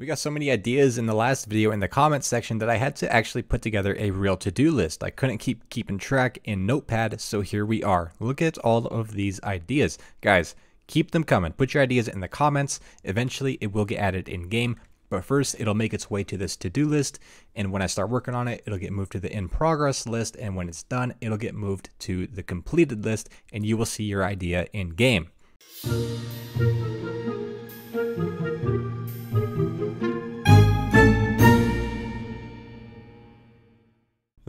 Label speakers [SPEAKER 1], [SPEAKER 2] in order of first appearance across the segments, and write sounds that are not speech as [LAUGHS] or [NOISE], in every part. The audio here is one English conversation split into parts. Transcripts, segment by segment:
[SPEAKER 1] We got so many ideas in the last video in the comments section that I had to actually put together a real to-do list. I couldn't keep keeping track in Notepad, so here we are. Look at all of these ideas. Guys, keep them coming. Put your ideas in the comments. Eventually, it will get added in game, but first it'll make its way to this to-do list. And when I start working on it, it'll get moved to the in progress list. And when it's done, it'll get moved to the completed list and you will see your idea in game.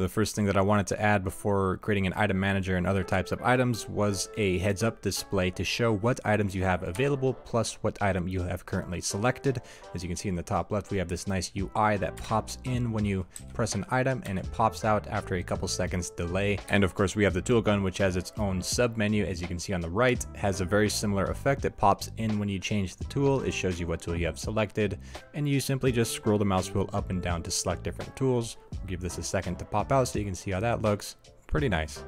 [SPEAKER 1] The first thing that I wanted to add before creating an item manager and other types of items was a heads up display to show what items you have available plus what item you have currently selected. As you can see in the top left, we have this nice UI that pops in when you press an item and it pops out after a couple seconds delay. And of course, we have the tool gun, which has its own sub menu. As you can see on the right, has a very similar effect. It pops in when you change the tool. It shows you what tool you have selected and you simply just scroll the mouse wheel up and down to select different tools. We'll give this a second to pop so you can see how that looks. Pretty nice.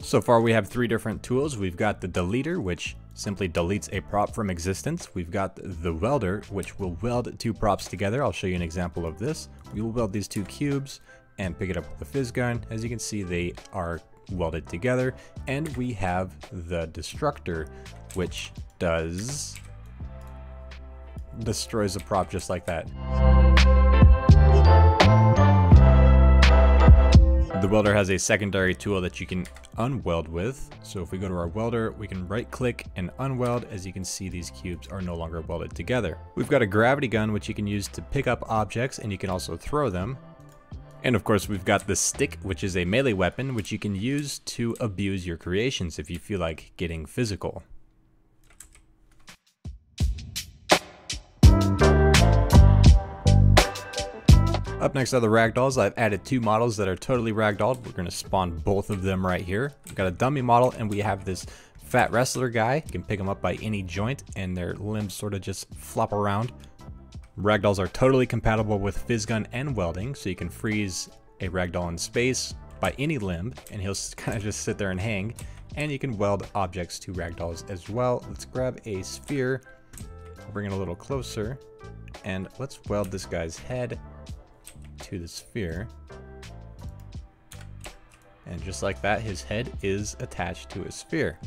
[SPEAKER 1] So far we have three different tools. We've got the deleter, which simply deletes a prop from existence. We've got the welder, which will weld two props together. I'll show you an example of this. We will weld these two cubes and pick it up with the phys gun. As you can see, they are welded together. And we have the destructor, which does destroys a prop just like that. The welder has a secondary tool that you can unweld with. So if we go to our welder, we can right click and unweld. As you can see, these cubes are no longer welded together. We've got a gravity gun, which you can use to pick up objects and you can also throw them. And of course, we've got the stick, which is a melee weapon, which you can use to abuse your creations if you feel like getting physical. Up next are the ragdolls. I've added two models that are totally ragdolled. We're to spawn both of them right here. We've got a dummy model and we have this fat wrestler guy. You can pick them up by any joint and their limbs sort of just flop around. Ragdolls are totally compatible with Physgun and welding, so you can freeze a ragdoll in space by any limb and he'll [LAUGHS] kind of just sit there and hang. And you can weld objects to ragdolls as well. Let's grab a sphere, bring it a little closer, and let's weld this guy's head to the sphere. And just like that, his head is attached to a sphere.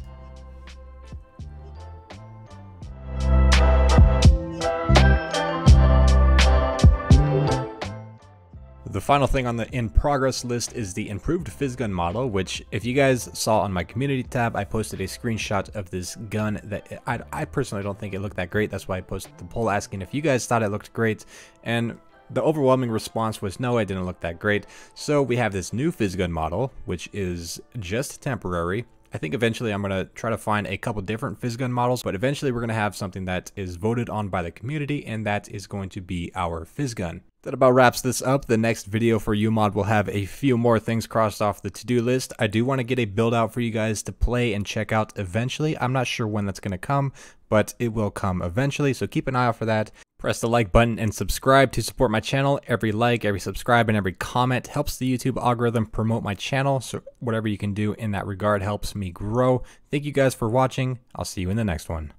[SPEAKER 1] The final thing on the in progress list is the improved Physgun model, which if you guys saw on my community tab, I posted a screenshot of this gun that I, I personally don't think it looked that great. That's why I posted the poll asking if you guys thought it looked great. And the overwhelming response was no, I didn't look that great. So we have this new Physgun model, which is just temporary. I think eventually I'm going to try to find a couple different Physgun models, but eventually we're going to have something that is voted on by the community, and that is going to be our Physgun. That about wraps this up. The next video for UMod will have a few more things crossed off the to-do list. I do want to get a build out for you guys to play and check out eventually. I'm not sure when that's going to come, but it will come eventually, so keep an eye out for that. Press the like button and subscribe to support my channel. Every like, every subscribe, and every comment helps the YouTube algorithm promote my channel. So whatever you can do in that regard helps me grow. Thank you guys for watching. I'll see you in the next one.